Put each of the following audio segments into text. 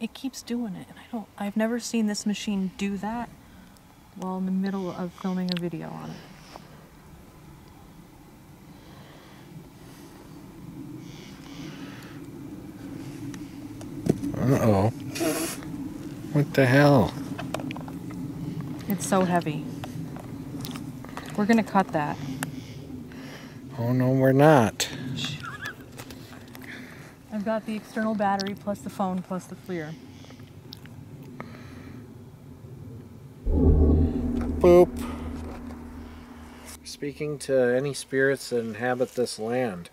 it keeps doing it, and I don't. I've never seen this machine do that while in the middle of filming a video on it. Uh oh. What the hell? It's so heavy. We're gonna cut that. Oh no, we're not. I've got the external battery plus the phone plus the FLIR. Boop. Speaking to any spirits that inhabit this land,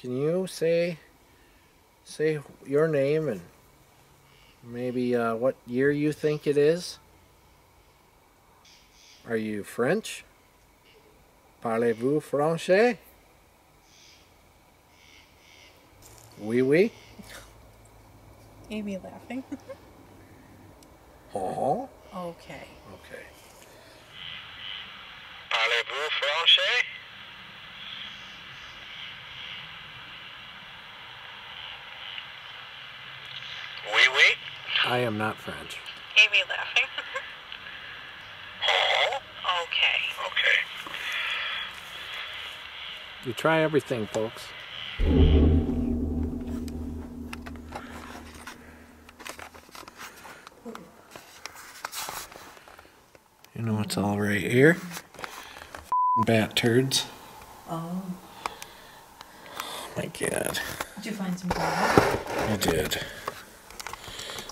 can you say say your name and maybe uh, what year you think it is? Are you French? Parlez-vous français? Oui, oui. Amy laughing. Oh. okay. Okay. Parlez-vous français? Oui, oui. I am not French. Amy laughing. Oh, okay. okay. You try everything, folks. Know what's all right here? Bat turds. Oh. Oh my god. Did you find some dog? I did.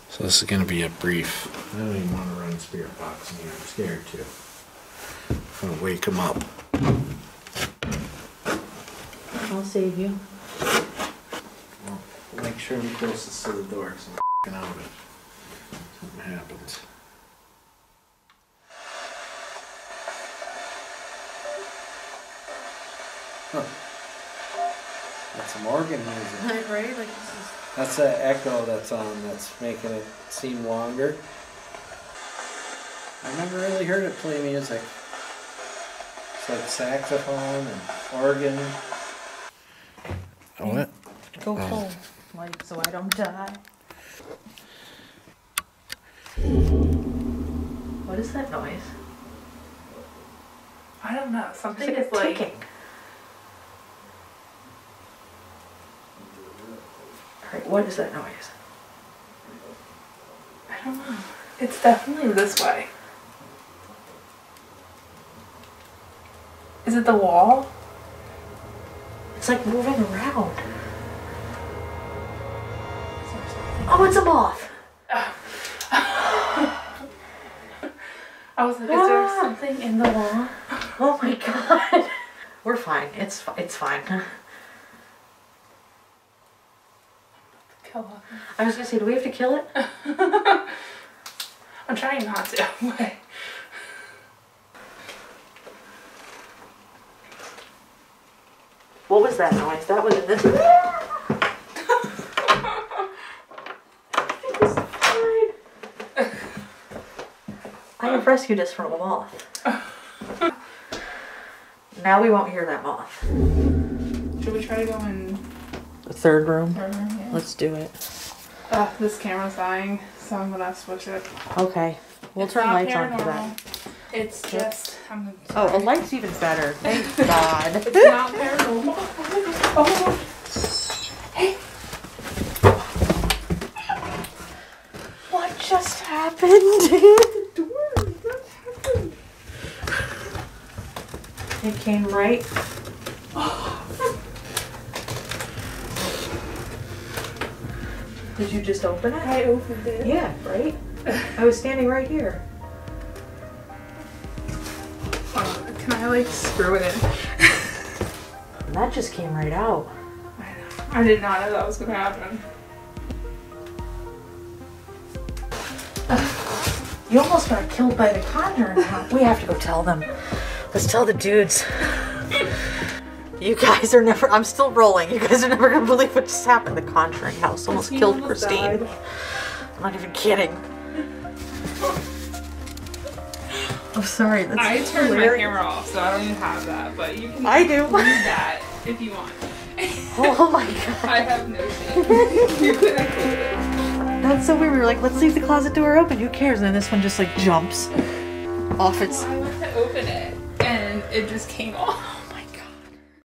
So this is gonna be a brief. I don't even want to run spirit box in here. I'm scared to. I'm gonna wake him up. I'll save you. Well, make sure I'm closest to the door because I'm out if something happens. Huh. That's some organ music. right? Like this is. That's the echo that's on that's making it seem longer. I never really heard it play music. It's like saxophone and organ. Oh, what? Go Oh. full, like so I don't die. What is that noise? I don't know. Something is a like. ticking. What is that noise? I don't know. It's definitely this way. Is it the wall? It's like moving around. Oh, it's a moth! I was like, is there Ah. something in the wall? Oh my god. We're fine. It's it's fine. Kill her. I was gonna say, do we have to kill it? I'm trying not to. What was that noise? That was this. I have rescued us from a moth. Now we won't hear that moth. Should we try to go in? The third room. Yeah. Let's do it. Uh, this camera's dying, so I'm gonna switch it. Okay. We'll It's turn lights on for that. It's just. I'm gonna. Oh, a light's even better. Thank God. It's not paranormal. Oh, hey, What just happened? It came right. Did you just open it? I opened it. Yeah, right? I was standing right here. Uh, can I like screw it in? That just came right out. I. I did not know that was gonna happen. You almost got killed by the now. We have to go tell them. Let's tell the dudes. You guys are never. I'm still rolling. You guys are never gonna believe what just happened. The Conjuring house almost Christine killed almost Christine. died. I'm not even kidding. I'm sorry. That's I turned my camera off, so I don't even have that. But you can I do. read that if you want. Oh my god. I have no shame. you can include it. That's so weird. We were like, let's leave the closet door open. Who cares? And then this one just like jumps off its. I went to open it and it just came off.